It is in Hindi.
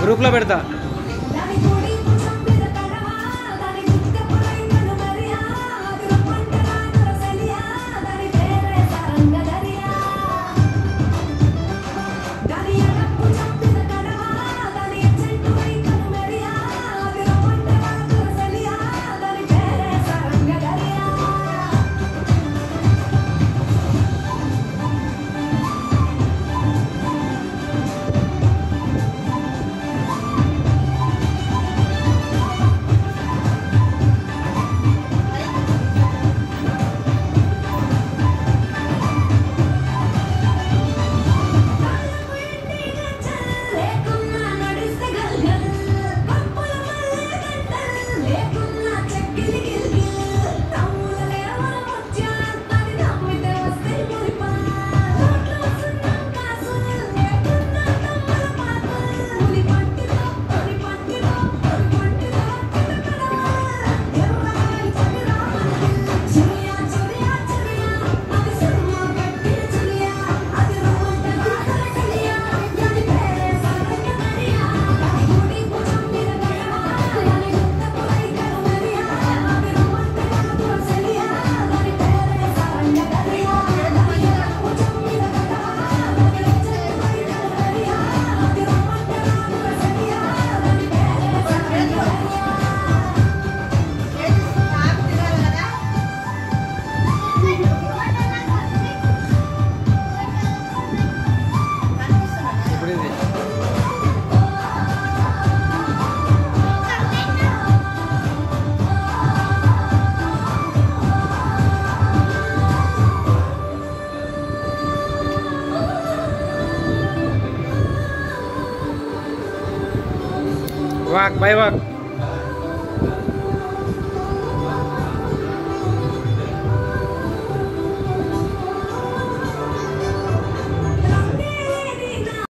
ग्रुप वाक बाय वाक।